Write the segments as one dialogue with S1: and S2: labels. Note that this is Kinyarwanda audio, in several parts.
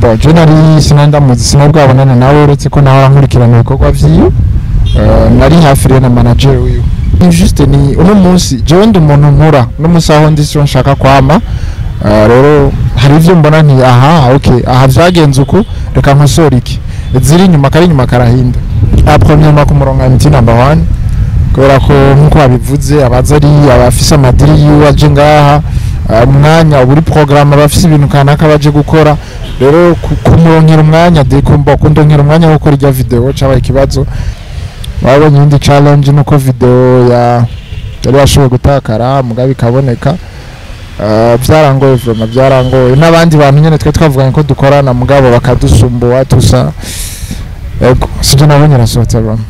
S1: bon je nari sinandamuzi sinabwabonana nawe uretse ko nawe ankurikirana ibikorwa vyiwe Eh, nari hafi rero na manager wiwe. Juste ni uno munsi jewe ndi umuntu nkura uno munsi aho ndi siho nshaka kwama. Eh, rero hari ivyo mbona nti aha okay aha vyagenze uku reka nkosore iki ziri inyuma kari inyuma karahinda. A premièrement ku murongo wa MT number one. Kubera ko nk'uko babivuze abaza ari abafise amadiri yiwe aje ngaha umwanya uba uri porogaramu abafise ibintu kanaka baje gukora rero ku- kumuronkera umwanya de kumba kundronkera umwanya wo gukora irya video cabaye ikibazo. Babonye iyindi challenge nuko video ya yari yashoboye gutakara mugabe ikaboneka. Eh, byarangoye vraiment byarangoye. N'abandi bantu nyene twe twavuganye ko dukorana mugabo bakadusumbuwa tusa. Sibyo nabonye rasohotse bamwe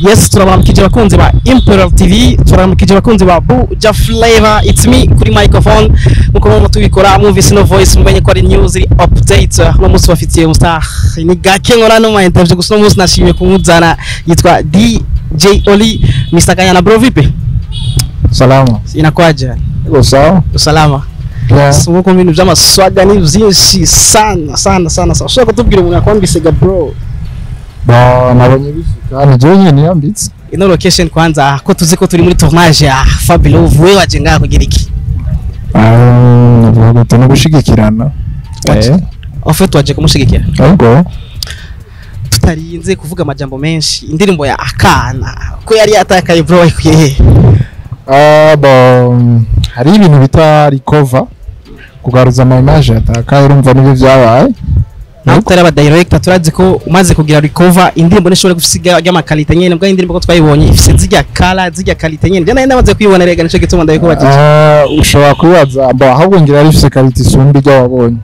S2: yes turabaramukije abakunzi ba imperial tv turabaramukije abakunzi ba buja flavor. It's me kuri microphone. Nkuko murimo tubikora mwumvise no voice mumenye ko ari news iri update. Uno munsi bafitiye umustar ni gake nkora no ma interview gusa uno munsi nashimye kumuzana yitwa dj oli mr kanyana bro vipi?
S1: Salama.
S2: Inakwaje?
S1: Ego sawa.
S2: Usalama
S1: Yeah.
S2: nkuko ibintu by'amaswaga ni byinshi sana sana sana sana. Ushobora kutubwira umuntu yakwambisega bro?
S1: Ba nabonye bifika ni jewe nyene yambitse
S2: ino location kwanza ko tuzi ko turi muri tournage ya Fabulous wewe waje ngaha kugira iki
S1: Ah, navuga gute no gushigikirana
S2: Waje.
S1: eh
S2: en fait waje kumushigikira tutarinze kuvuga amajambo menshi. Indirimbo ya akana. Ko yari yatakaye bro he
S1: ah hari ibintu bita recover kugaruza ama image yataka urumva nibyo byabaye
S2: naho tutari aba director turazi ko umaze kugira recover indirimbo nishobora gusiga ry'amakalite nyene bwa indirimbo ko twayibonye ifise zirya kala zirya kalite nyene. Jana namaze kuyibona rega nico gituma ndabikubajije
S1: Ah, ushobora kubaza bo ahubwo ngira ari ifise karite isumba ibyo wabonye.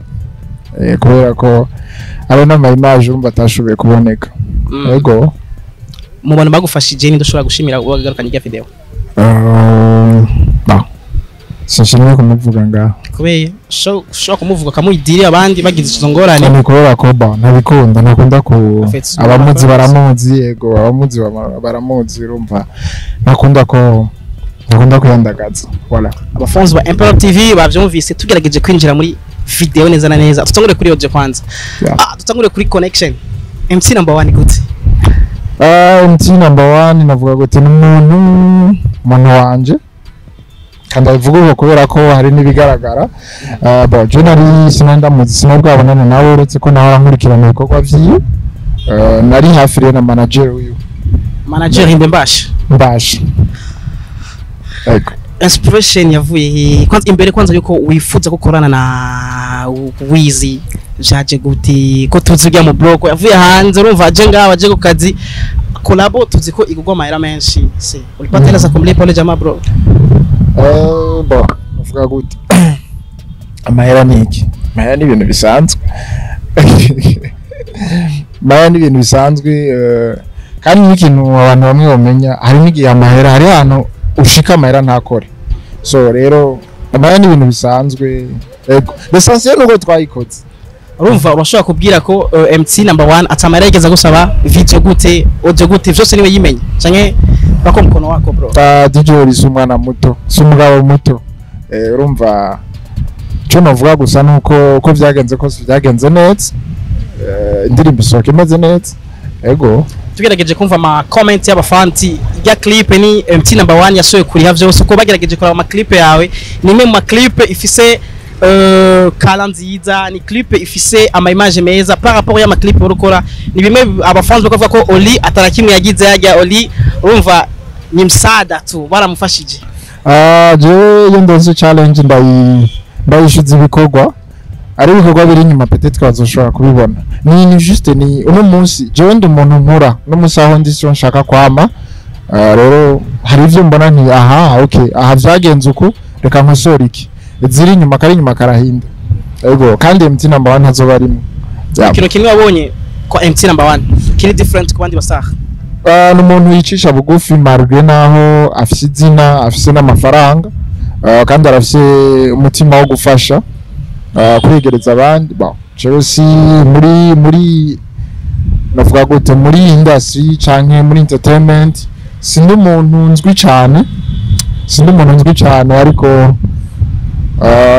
S1: Eh kubera ko ari n'ama image urumva atashoboye kuboneka.
S2: Mm.
S1: ego.
S2: Mu bantu bagufashije ni dushobora gushimira ubagarukanye irya video
S1: no sinshimye kumuvuga ngaho.
S2: Kubeye ushobora kumuvuga kamuidiri abandi bagize izo ngorane.
S1: Ni kubera ko ba ntabikunda ntakunda ku abamuzi baramuzi yego abamuzi baramuzi urumva. Ntakunda ko ntakunda kuyandagaza voilà.
S2: Abafunzi ba Emperor TV bavyumvise tugerageje kwinjira muri video neza na neza. Tutangure kuri audio kwanza ah tutangure kuri connection. MC number 1 gute?
S1: Ah, MT number one navuga gute ni umuntu umuntu wanje. Kandi abivuga uko kubera ko hari n'ibigaragara. Ah, bon je nari sinandamuzi sinabwabonana nawe uretse ko nawe ankurikirana ibikorwa vyiwe Ah, nari hafi rero na manager wiwe.
S2: Manager Hinde Mbashi.
S1: Mbasha ego.
S2: Inspiration yavuye kwanza imbere kwanza yuko wifuza gukorana na Wizi jaje gute ko tuzi ujya mu blog yavuye hanze urumva aje ngaho aje ku kazi. Kolabo tuzi ko igurwa amahera menshi. Se ulipata hela za kumlipa ule jamaa bro
S1: Eh, bo navuga gute? Amahera ni iki? Amahera ni ibintu bisanzwe. Amahera ni ibintu bisanzwe eh, kandi n'ikintu abantu bamwe bamenya. Hari n'igihe amahera hari ahantu ushika amahera ntakore. So rero amahera ni ibintu bisanzwe. L'essentiel nuko twayikoze.
S2: Urumva urashobora kubwira ko uh, MC number 1 atamara yigeza gusaba video gute audio gute vyose ni we yimenye canke bako mkono wako bro.
S1: Ta DJ uri umwana muto. Si umugabo muto. Eh, urumva icyo navuga gusa nuko uko byagenze kose byagenze neza Eh, indirimbo isohoka imeze neza ego.
S2: Tugerageje kumva ama comment y'abafanti ya clip ni MT number 1 yasohoye kuriha vyose uko bagerageje kuraba ama clip yawe. Ni imwe mu ma clip ifise uh, kala nziza ni clip ifise ama image meza par rapport y'ama clip urukora ni bimwe abafanzi bakavuga ko Oli atarakimwe yagize yajya Oli urumva ni msada tu baramufashije.
S1: Ah, je iyo ndozo challenge ndayi ndayishize ibikorwa ari ibikorwa biri inyuma pete twazoshobora kubibona. Ni ni juste ni uno munsi jewe ndi umuntu nkura no musaho ndi so nshaka kwama Ah, rero hari ivyo mbona nti aha okay aha vyagenze uku reka nkosore iki ziri inyuma kari inyuma karahinda ego kandi MT number 1 ntazoba arimo
S2: ikintu kimwe wabonye kwa MC number 1 kiri different ku bandi bastar
S1: Ah, ni umuntu yicisha bugufi marwe naho afise izina afise n'amafaranga Ah, kandi arafise umutima wo gufasha ah, kwegereza abandi. Si muri muri navuga gute muri industry canke muri entertainment sindi umuntu nzwi cane sindi umuntu nzwi cyane ariko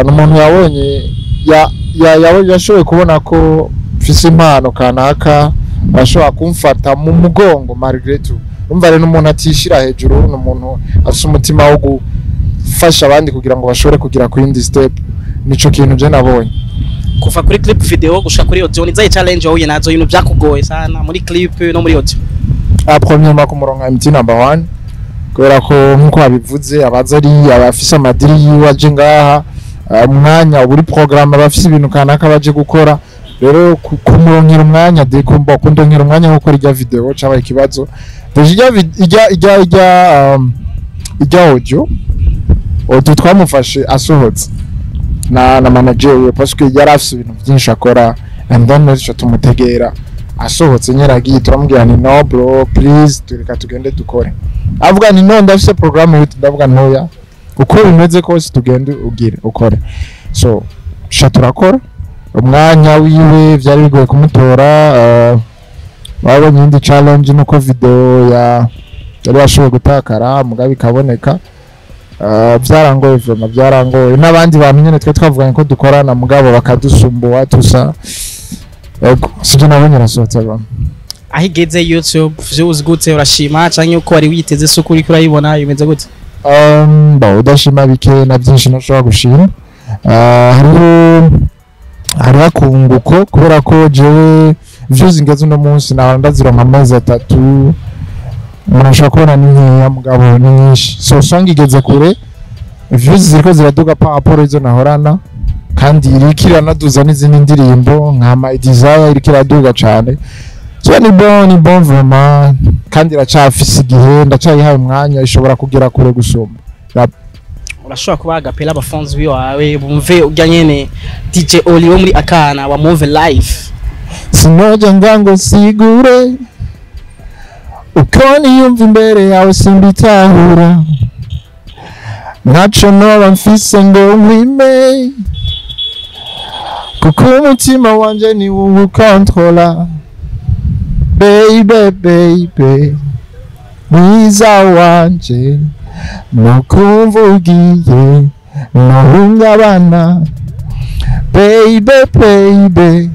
S1: ni umuntu yabonye ya- ya- ya- yashoboye kubona ko mfise impano kanaka ashobora kumfata mu mugongo malgré tout umva rero umuntu atishira hejuru ni umuntu afise umutima wo gufasha abandi kugira ngo bashobore kugira ku yindi step. Nico kintu je nabonye.
S2: Kuva kuri clip video gushika kuri audio ni zayi challenge wahuye na zo ibintu byakugoye sana muri clip no muri audio.
S1: Ah, premièrement ku murongo MT number one. Kubera ko nk'uko babivuze abaza ari abafise amadiri yiwe aje ngaha ah, umwanya uba uri programme abafise ibintu kanaka baje gukora. Rero ku- kumuronkera umwanya de kumba kundongera umwanya wo gukora irya video cabaye ikibazo. Irya irya irya um, irya audio audio twamufashe asohotse. Na na manager we parce yari afise ibintu byinshi akora and then natwe tumutegera. Asohotse nyiragiye turamubwira ni no bro please tureka tugende dukore. Avuga ni no ndafise programme yuti ndavuga ntoya uko bimeze kose tugende ugire ukore. So sha turakora. Umwanya wiwe byari bigoye kumutora uh, babonye indi challenge nuko video ya yari yashoboye gutakara mugabe ikaboneka Uh, byarangoye vema byarangoye. N'abandi bantu nyine twe twavuganye ko dukorana mugabo bakadusumbuwa tusa. Ego sibyo nabonye rasohotse bamwe
S2: aho igeze youtube gute urashima canke uko wari witeze se ukuri kurayibona bimeze gute?
S1: Um, udashima bike na byinshi ntushobora gushima. Uh, hariho hariho akunguko kubera ko jewe views ngeze uno munsi nahora ndazironka amezi atatu. Umuntu ashobora kubona ni nkeya mugabo ni nyinshi. So song igeze kure views ziriko ziraduga pa raporo izo nahorana kandi iriko iranaduza n'izindi ndirimbo nka my desire iriko iraduga cane. So ni bon ni bon vraiment kandi iracafise igihe ndacayihaye umwanya ishobora kugera kure gusumba.
S2: Urashobora kuba agapela abafanzi biwawe bumve urya nyene DJ Oli wo muri akana wa Move Live
S1: sinoja ngango sigure uko niyumva imbere yawe simbitahura. Ntaco noba mfise ngo nkwime. kuko umutima wanjye ni wowe ukontorora baby baby mwiza wanjye nuko mvugiye baby baby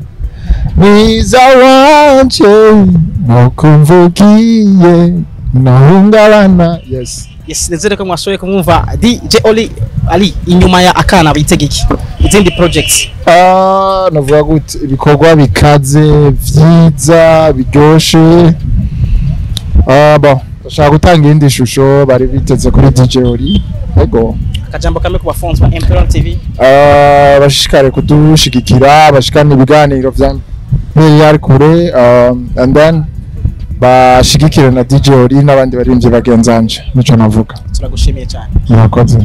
S1: mwiza wanjye nuko mvugiye yesi
S2: yes nezere ko mwashoboye kumwumva. DJ Oli Ali inyuma ya akana bitega iki izindi projects.
S1: Ah, navuga gute? Ibikorwa bikaze vyiza biryoshe. Ah, bon ndashaka gutanga iyindi shusho bari biteze kuri DJ Oli. Ego.
S2: Akajambo kamwe ku bafanzi ba Emperor TV
S1: Ah, bashishikare kudushigikira bashikane ibiganiro vya Imperial kure um, and then bashigikire na DJ Oli n'abandi baririmbyi bagenzanje nico navuga
S2: turagushimiye cyane.
S1: Murakoze